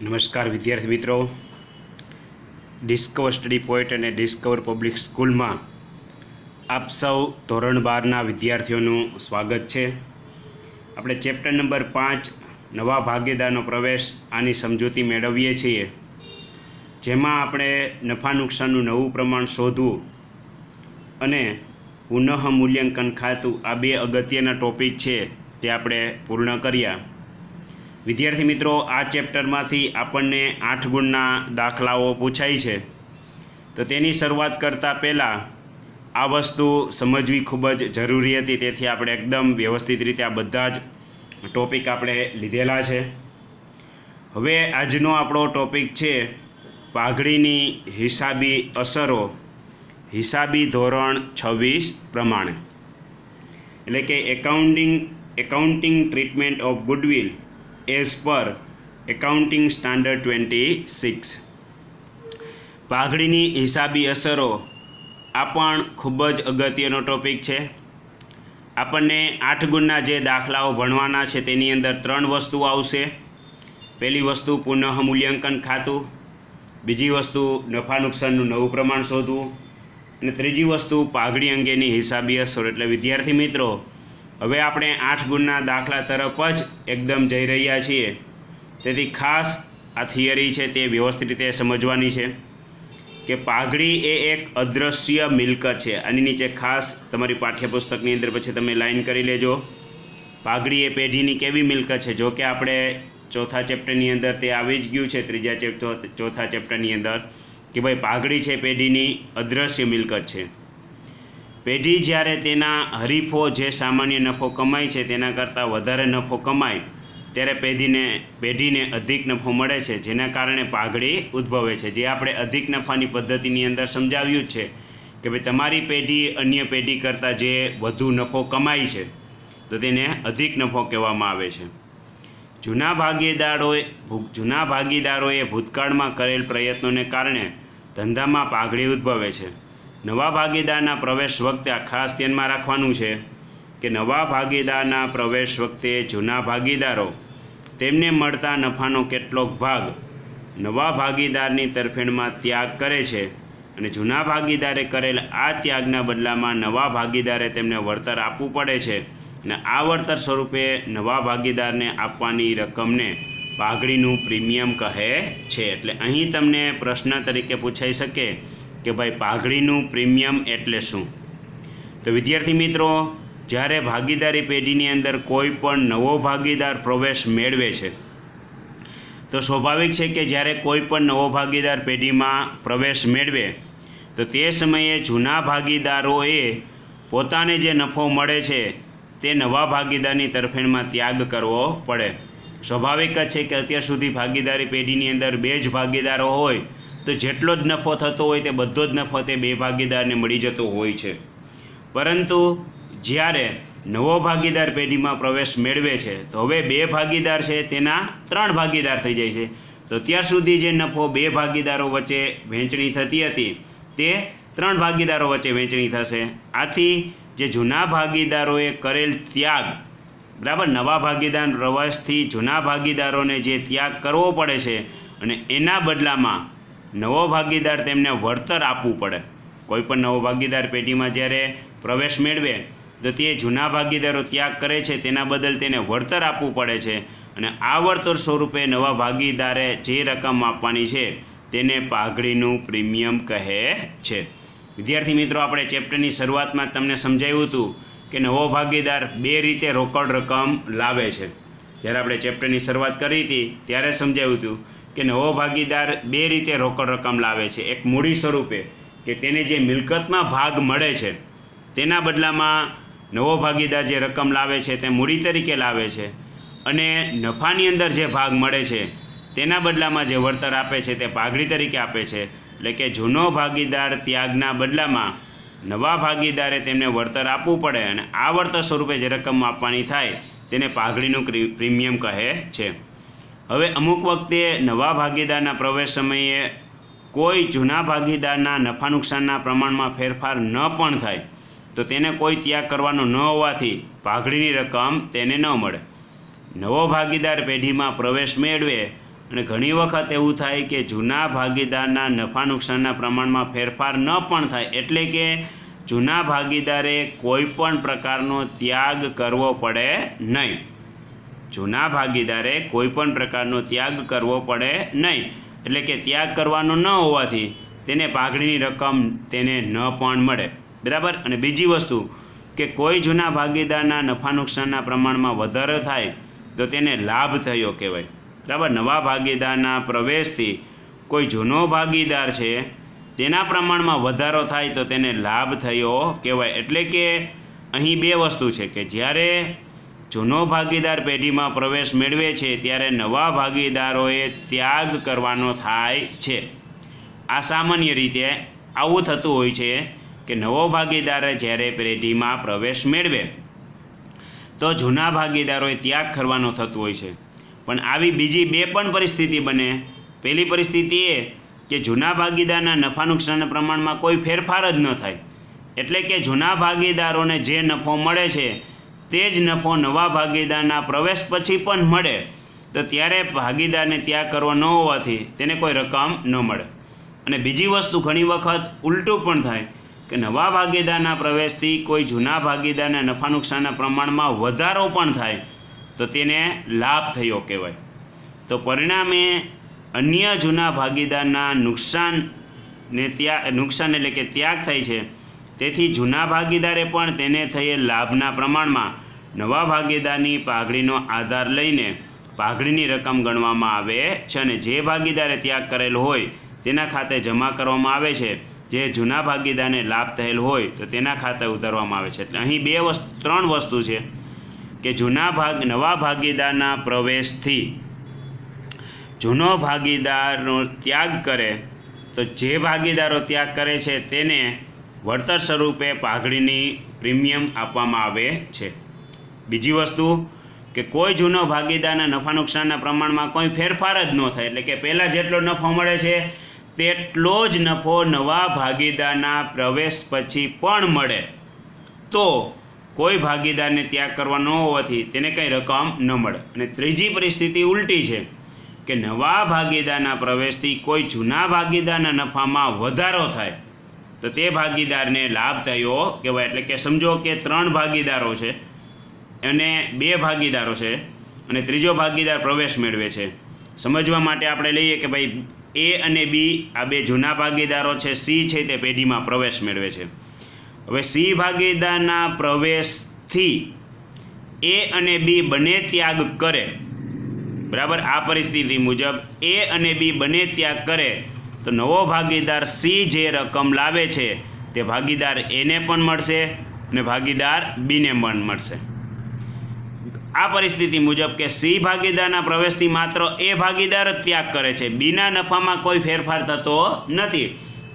નમસ્કાર વિદ્યાર્થી મિત્રો. ડિસ્કવર સ્ટડી પોઈન્ટ અને ડિસ્કવર પબ્લિક સ્કૂલમાં આપ સૌ ધોરણ બારના વિદ્યાર્થીઓનું સ્વાગત છે. આપણે ચેપ્ટર નંબર પાંચ, નવા ભાગીદારનો પ્રવેશ આની સમજૂતી મેળવીએ છીએ. જેમાં આપણે નફા નુકસાનનું નવું પ્રમાણ શોધવું અને પુનઃ મૂલ્યાંકન ખાતું આ બે અગત્યના ટોપિક છે તે આપણે પૂર્ણ કર્યા. વિદ્યાર્થી મિત્રો, આ ચેપ્ટરમાંથી આપણને આઠ ગુણના દાખલાઓ પૂછાય છે. તો તેની શરૂઆત કરતાં પહેલાં આ વસ્તુ સમજવી ખૂબ જ જરૂરી હતી. તેથી આપણે એકદમ વ્યવસ્થિત રીતે આ બધા જ ટોપિક આપણે લીધેલા છે. હવે આજનો આપણો ટોપિક છે પાઘડીની હિસાબી અસરો, હિસાબી ધોરણ છવ્વીસ પ્રમાણે. એટલે કે accounting accounting treatment of goodwill as per accounting standard twenty six પાઘડીની હિસાબી અસરો આ પણ ખૂબ જ અગત્યનો ટોપિક છે. આપણને આઠ ગુણના જે દાખલાઓ ભણવાના છે તેની અંદર ત્રણ વસ્તુ આવશે. પહેલી વસ્તુ પુનઃ મૂલ્યાંકન ખાતું, બીજી વસ્તુ નફા નુકસાનનું નવું પ્રમાણ શોધવું, અને ત્રીજી વસ્તુ પાઘડી અંગેની હિસાબી અસર. એટલે વિદ્યાર્થી મિત્રો હવે આપણે આઠ ગુણના દાખલા તરફ જ એકદમ જઈ રહ્યા છીએ. તેથી ખાસ આ થિયરી છે તે વ્યવસ્થિત રીતે સમજવાની છે કે પાઘડી એ એક અદ્રશ્ય મિલકત છે. આની નીચે ખાસ તમારી પાઠ્યપુસ્તકની અંદર પછી તમે લાઈન કરી લેજો. પાઘડી એ પેઢીની કેવી મિલકત છે? જો કે આપણે ચોથા ચેપ્ટરની અંદર તે આવી જ ગયું છે, ત્રીજા ચેપ્ટર ચોથા ચેપ્ટરની અંદર કે ભાઈ પાઘડી છે પેઢીની અદ્રશ્ય મિલકત છે. પેઢી જ્યારે તેના હરીફો જે સામાન્ય નફો કમાય છે, તેના કરતાં વધારે નફો કમાય, ત્યારે પેઢીને પેઢીને અધિક નફો મળે છે, જેના કારણે પાઘડી ઉદ્ભવે છે. જે આપણે અધિક નફાની પદ્ધતિની અંદર સમજાવ્યું જ છે કે ભાઈ તમારી પેઢી અન્ય પેઢી કરતાં જે વધુ નફો કમાય છે, તો તેને અધિક નફો કહેવામાં આવે છે. જૂના ભાગીદારોએ જૂના ભાગીદારોએ ભૂતકાળમાં કરેલ પ્રયત્નોને કારણે ધંધામાં પાઘડી ઉદ્ભવે છે. નવા ભાગીદારના પ્રવેશ વખતે આ ખાસ ધ્યાનમાં રાખવાનું છે કે નવા ભાગીદારના પ્રવેશ વખતે જૂના ભાગીદારો તેમને મળતા નફાનો કેટલોક ભાગ નવા ભાગીદારની તરફેણમાં ત્યાગ કરે છે અને જૂના ભાગીદારે કરેલ આ ત્યાગના બદલામાં નવા ભાગીદારે તેમને વળતર આપવું પડે છે અને આ વળતર સ્વરૂપે નવા ભાગીદારને આપવાની રકમને પાઘડીનું પ્રીમિયમ કહે છે. એટલે અહીં તમને પ્રશ્ન તરીકે પૂછાઈ શકે કે ભાઈ પાઘડીનું પ્રીમિયમ એટલે શું? તો વિદ્યાર્થી મિત્રો, જ્યારે ભાગીદારી પેઢીની અંદર કોઈ પણ નવો ભાગીદાર પ્રવેશ મેળવે છે, તો સ્વાભાવિક છે કે જ્યારે કોઈ પણ નવો ભાગીદાર પેઢીમાં પ્રવેશ મેળવે, તો તે સમયે જૂના ભાગીદારોએ પોતાને જે નફો મળે છે, તે નવા ભાગીદારની તરફેણમાં ત્યાગ કરવો પડે. સ્વાભાવિક જ છે કે અત્યાર સુધી ભાગીદારી પેઢીની અંદર બે જ ભાગીદારો હોય તો જેટલો જ નફો થતો હોય તે બધો જ નફો તે બે ભાગીદારને મળી જતો હોય છે. પરંતુ જ્યારે નવો ભાગીદાર પેઢીમાં પ્રવેશ મેળવે છે, તો હવે બે ભાગીદાર છે તેના ત્રણ ભાગીદાર થઈ જાય છે. તો ત્યાર સુધી જે નફો બે ભાગીદારો વચ્ચે વહેંચણી થતી હતી, તે ત્રણ ભાગીદારો વચ્ચે વહેંચણી થશે. આથી જે જૂના ભાગીદારોએ કરેલ ત્યાગ, બરાબર, નવા ભાગીદાર પ્રવાસથી જૂના ભાગીદારોને જે ત્યાગ કરવો પડે છે અને એના બદલામાં નવો ભાગીદાર તેમને વળતર આપવું પડે. કોઈ પણ નવો ભાગીદાર પેઢીમાં જ્યારે પ્રવેશ મેળવે, તો તે જૂના ભાગીદારો ત્યાગ કરે છે, તેના બદલ તેને વળતર આપવું પડે છે. અને આ વળતર સ્વરૂપે નવા ભાગીદારે જે રકમ આપવાની છે, તેને પાઘડીનું પ્રીમિયમ કહે છે. વિદ્યાર્થી મિત્રો, આપણે ચેપ્ટરની શરૂઆતમાં તમને સમજાવ્યું હતું કે નવો ભાગીદાર બે રીતે રોકડ રકમ લાવે છે. જ્યારે આપણે ચેપ્ટરની શરૂઆત કરી હતી, ત્યારે સમજાવ્યું હતું કે નવો ભાગીદાર બે રીતે રોકડ રકમ લાવે છે. એક મૂડી સ્વરૂપે કે તેને જે મિલકતમાં ભાગ મળે છે, તેના બદલામાં નવો ભાગીદાર જે રકમ લાવે છે તે મૂડી તરીકે લાવે છે અને નફાની અંદર જે ભાગ મળે છે, તેના બદલામાં જે વળતર આપે છે તે પાઘડી તરીકે આપે છે. એટલે કે જૂનો ભાગીદાર ત્યાગના બદલામાં નવા ભાગીદારે તેમને વળતર આપવું પડે અને આ વળતર સ્વરૂપે જે રકમ આપવાની થાય, તેને પાઘડીનું પ્રીમિયમ કહે છે. હવે અમુક વખતે નવા ભાગીદારના પ્રવેશ સમયે કોઈ જૂના ભાગીદારના નફા નુકસાનના પ્રમાણમાં ફેરફાર ન પણ થાય, તો તેને કોઈ ત્યાગ કરવાનો ન હોવાથી ભાગડીની રકમ તેને ન મળે. નવો ભાગીદાર પેઢીમાં પ્રવેશ મેળવે અને ઘણી વખત એવું થાય કે જૂના ભાગીદારના નફા નુકસાનના પ્રમાણમાં ફેરફાર ન પણ થાય, એટલે કે જૂના ભાગીદારે કોઈ પણ પ્રકારનો ત્યાગ કરવો પડે નહીં. જૂના ભાગીદારે કોઈ પણ પ્રકારનો ત્યાગ કરવો પડે નહીં. એટલે કે ત્યાગ કરવાનો ન હોવાથી તેને પાઘડીની રકમ તેને ન પણ મળે. બરાબર? અને બીજી વસ્તુ, કે કોઈ જૂના ભાગીદારના નફા નુકસાનના પ્રમાણમાં વધારો થાય, તો તેને લાભ થયો કહેવાય. બરાબર? નવા ભાગીદારના પ્રવેશથી કોઈ જૂનો ભાગીદાર છે, તેના પ્રમાણમાં વધારો થાય તો તેને લાભ થયો કહેવાય. એટલે કે અહીં બે વસ્તુ છે કે જ્યારે જૂનો ભાગીદાર પેઢીમાં પ્રવેશ મેળવે છે, ત્યારે નવા ભાગીદારોએ ત્યાગ કરવાનો થાય છે. આ સામાન્ય રીતે આવું થતું હોય છે કે નવો ભાગીદાર જ્યારે પેઢીમાં પ્રવેશ મેળવે, તો જૂના ભાગીદારોએ ત્યાગ કરવાનો થતું હોય છે. પણ આવી બીજી બે પણ પરિસ્થિતિ બને. પહેલી પરિસ્થિતિ એ કે જૂના ભાગીદારના નફા નુકસાનના પ્રમાણમાં કોઈ ફેરફાર જ ન થાય. એટલે કે જૂના ભાગીદારોને જે નફો મળે છે તે જ નફો નવા ભાગીદારના પ્રવેશ પછી પણ મળે. તો ત્યારે ભાગીદારને ત્યાગ કરવો ન હોવાથી તેને કોઈ રકમ ન મળે. અને બીજી વસ્તુ ઘણી વખત ઉલટું પણ થાય કે નવા ભાગીદારના પ્રવેશથી કોઈ જૂના ભાગીદારના નફા નુકસાનના પ્રમાણમાં વધારો પણ થાય, તો તેને લાભ થયો કહેવાય. તો પરિણામે અન્ય જૂના ભાગીદારના નુકસાનને ત્યાગ નુકસાન એટલે કે ત્યાગ થાય છે. તેથી જૂના ભાગીદારે પણ તેને થયેલ લાભના પ્રમાણમાં નવા ભાગીદારની પાઘડીનો આધાર લઈને પાઘડીની રકમ ગણવામાં આવે છે અને જે ભાગીદારે ત્યાગ કરેલ હોય તેના ખાતે જમા કરવામાં આવે છે. જે જૂના ભાગીદારને લાભ થયેલ હોય તો તેના ખાતે ઉતારવામાં આવે છે. એટલે અહીં બે વસ્તુ, ત્રણ વસ્તુ છે કે જૂના ભાગ, નવા ભાગીદારના પ્રવેશથી જૂનો ભાગીદારનો ત્યાગ કરે તો જે ભાગીદારો ત્યાગ કરે છે તેને વળતર સ્વરૂપે પાઘડીની પ્રીમિયમ આપવામાં આવે છે. બીજી વસ્તુ કે કોઈ જૂનો ભાગીદારના નફા નુકસાનના પ્રમાણમાં કોઈ ફેરફાર જ ન થાય, એટલે કે પહેલાં જેટલો નફો મળે છે, તેટલો જ નફો નવા ભાગીદારના પ્રવેશ પછી પણ મળે. તો કોઈ ભાગીદારને ત્યાગ કરવા ન હોવાથી તેને કંઈ રકમ ન મળે. અને ત્રીજી પરિસ્થિતિ ઉલટી છે કે નવા ભાગીદારના પ્રવેશથી કોઈ જૂના ભાગીદારના નફામાં વધારો થાય તો તે ભાગીદારને લાભ થયો કહેવાય એટલે કે સમજો કે ત્રણ ભાગીદારો છે અને બે ભાગીદારો છે અને ત્રીજો ભાગીદાર પ્રવેશ મેળવે છે. સમજવા માટે આપણે લઈએ કે ભાઈ એ અને બી આ બે જૂના ભાગીદારો છે, સી છે તે પેઢીમાં પ્રવેશ મેળવે છે. હવે સી ભાગીદારના પ્રવેશથી એ અને બી બંને ત્યાગ કરે. બરાબર? આ પરિસ્થિતિ મુજબ એ અને બી બંને ત્યાગ કરે તો નવો ભાગીદાર સી જે રકમ લાવે છે, તે ભાગીદાર એને પણ મળશે અને ભાગીદાર બીને પણ મળશે. આ પરિસ્થિતિ મુજબ કે સી ભાગીદારના પ્રવેશથી માત્ર એ ભાગીદાર જ ત્યાગ કરે છે. બીના નફામાં કોઈ ફેરફાર થતો નથી.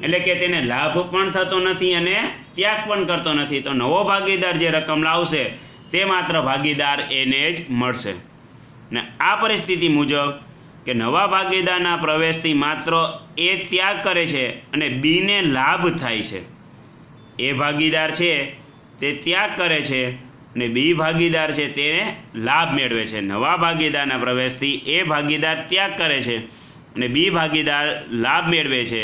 એટલે કે તેને લાભ પણ થતો નથી અને ત્યાગ પણ કરતો નથી. તો નવો ભાગીદાર જે રકમ લાવશે, તે માત્ર ભાગીદાર એને જ મળશે. ને આ પરિસ્થિતિ મુજબ કે નવા ભાગીદારના પ્રવેશથી માત્ર એ ત્યાગ કરે છે અને બીને લાભ થાય છે. એ ભાગીદાર છે, તે ત્યાગ કરે છે અને બી ભાગીદાર છે, તેને લાભ મેળવે છે. નવા ભાગીદારના પ્રવેશથી એ ભાગીદાર ત્યાગ કરે છે અને બી ભાગીદાર લાભ મેળવે છે.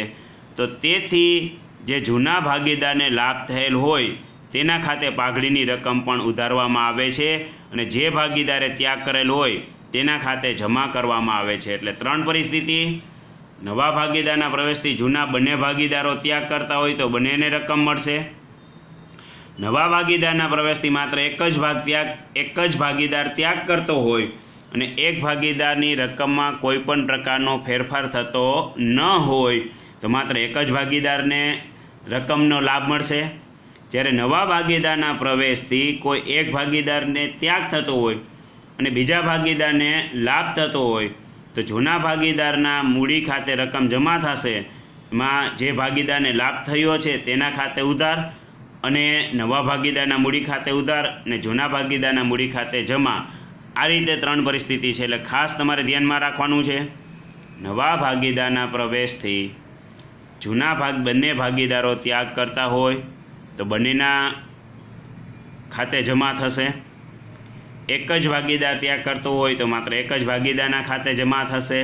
તો તેથી જે જૂના ભાગીદારને લાભ થયેલ હોય, તેના ખાતે પાઘડીની રકમ પણ ઉધારવામાં આવે છે અને જે ભાગીદારે ત્યાગ કરેલ હોય તેના ખાતે જમા કરવામાં આવે છે. એટલે ત્રણ પરિસ્થિતિ. નવા ભાગીદારના પ્રવેશથી જૂના બંને ભાગીદારો ત્યાગ કરતા હોય તો બંનેને રકમ મળશે. નવા ભાગીદારના પ્રવેશથી માત્ર એક જ ભાગ ત્યાગ, એક જ ભાગીદાર ત્યાગ કરતો હોય અને એક ભાગીદારની રકમમાં કોઈ પણ પ્રકારનો ફેરફાર થતો ન હોય તો માત્ર એક જ ભાગીદારને રકમનો લાભ મળશે. જ્યારે નવા ભાગીદારના પ્રવેશથી કોઈ એક ભાગીદારને ત્યાગ થતો હોય અને બીજા ભાગીદારને લાભ થતો હોય તો જૂના ભાગીદારના મૂડી ખાતે રકમ જમા થશે. એમાં જે ભાગીદારને લાભ થયો છે તેના ખાતે ઉધાર અને નવા ભાગીદારના મૂડી ખાતે ઉધાર અને જૂના ભાગીદારના મૂડી ખાતે જમા. આ રીતે ત્રણ પરિસ્થિતિ છે એટલે ખાસ તમારે ધ્યાનમાં રાખવાનું છે. નવા ભાગીદારના પ્રવેશથી જૂના ભાગ બંને ભાગીદારો ત્યાગ કરતા હોય તો બંનેના ખાતે જમા થશે. એક જ ભાગીદાર ત્યાગ કરતો હોય તો માત્ર એક જ ભાગીદારના ખાતે જમા થશે.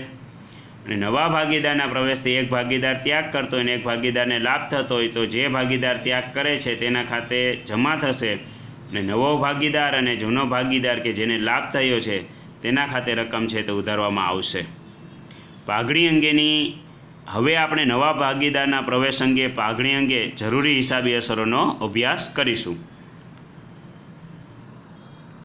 અને નવા ભાગીદારના પ્રવેશથી એક ભાગીદાર ત્યાગ કરતો હોય અને એક ભાગીદારને લાભ થતો હોય તો જે ભાગીદાર ત્યાગ કરે છે તેના ખાતે જમા થશે. અને નવો ભાગીદાર અને જૂનો ભાગીદાર કે જેને લાભ થયો છે તેના ખાતે રકમ છે તે ઉધારવામાં આવશે. પાઘડી અંગેની હવે આપણે નવા ભાગીદારના પ્રવેશ અંગે પાઘડી અંગે જરૂરી હિસાબી અસરોનો અભ્યાસ કરીશું.